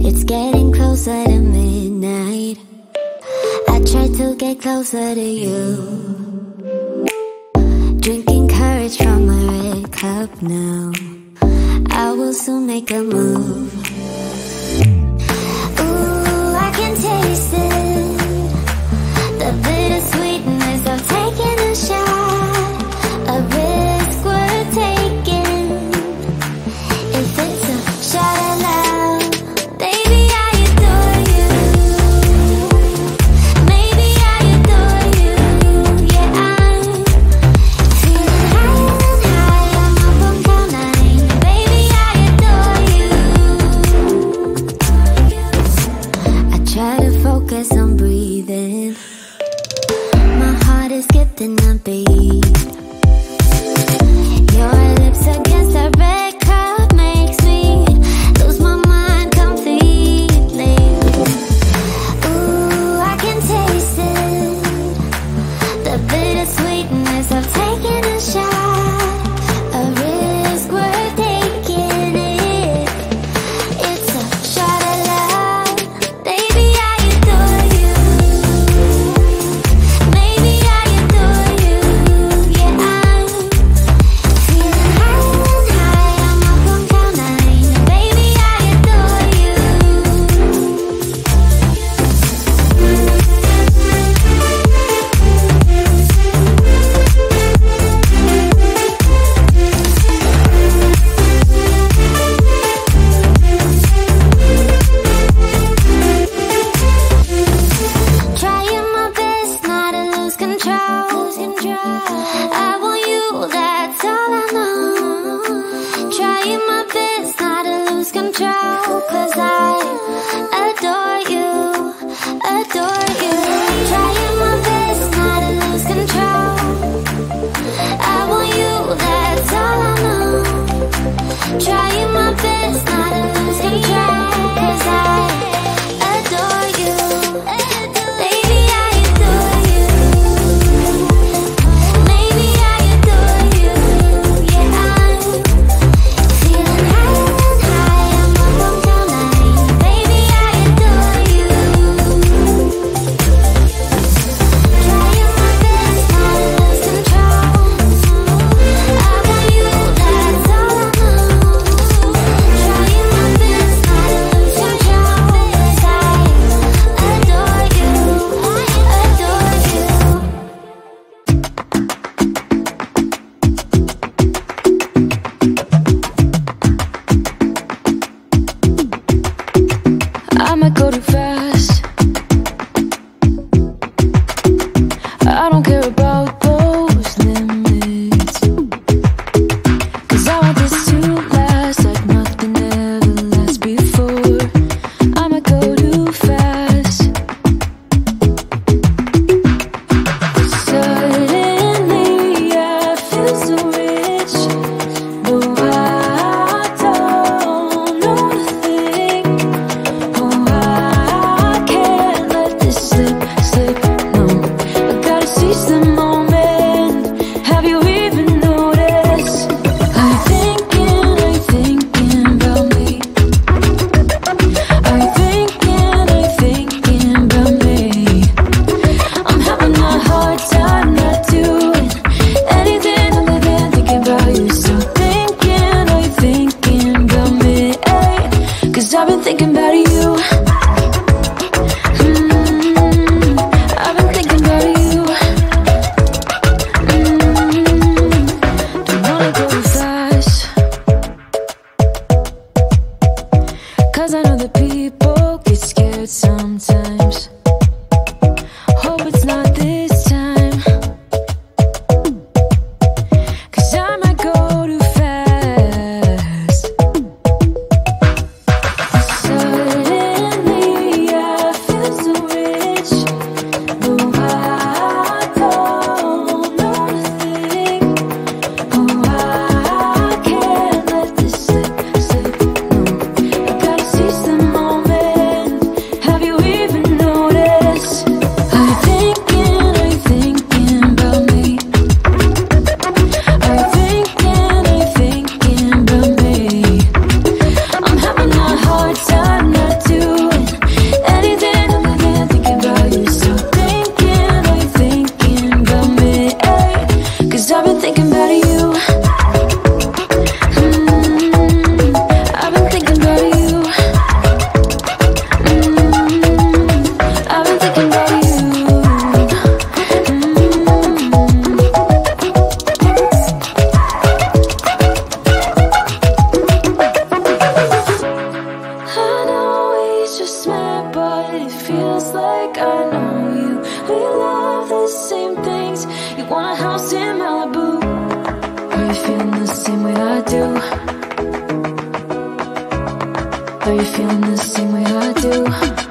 It's getting closer to midnight. I try to get closer to you. Drinking courage from my red cup now. I will soon make a move. Ooh, I can taste it. Want a house in Malibu Are you feeling the same way I do? Are you feeling the same way I do?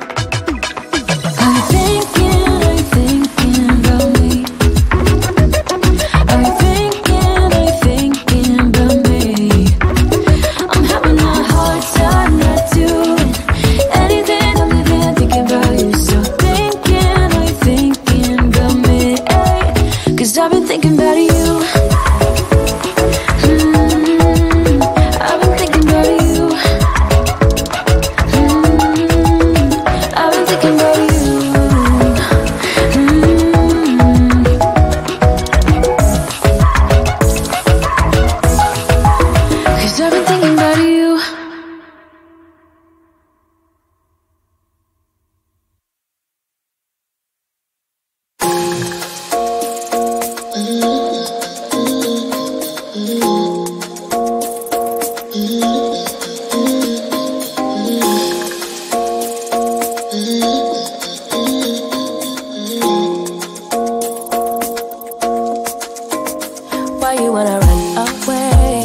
Why you wanna run away?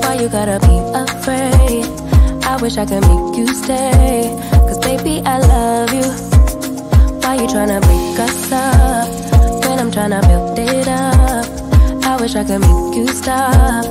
Why you gotta be afraid? I wish I could make you stay. Cause baby, I love you. Why you tryna break us up? When I'm tryna build it up. I wish I could make you stop.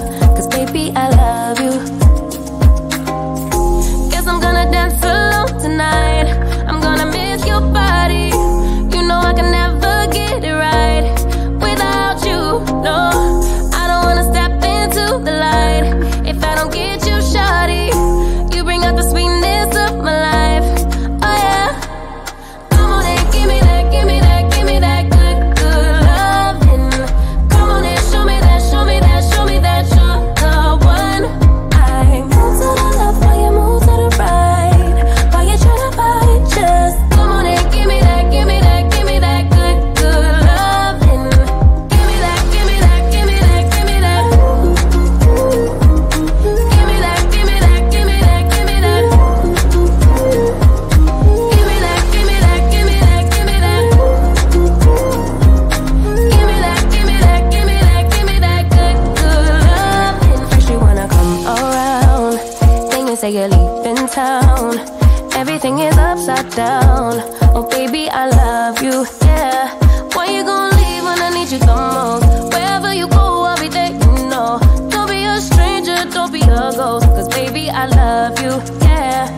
down. Oh, baby, I love you, yeah. Why you gonna leave when I need you the most? Wherever you go, I'll be there, you know. Don't be a stranger, don't be a ghost. Cause, baby, I love you, yeah.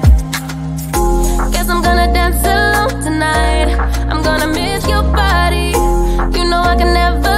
Guess I'm gonna dance alone tonight. I'm gonna miss your body. You know I can never.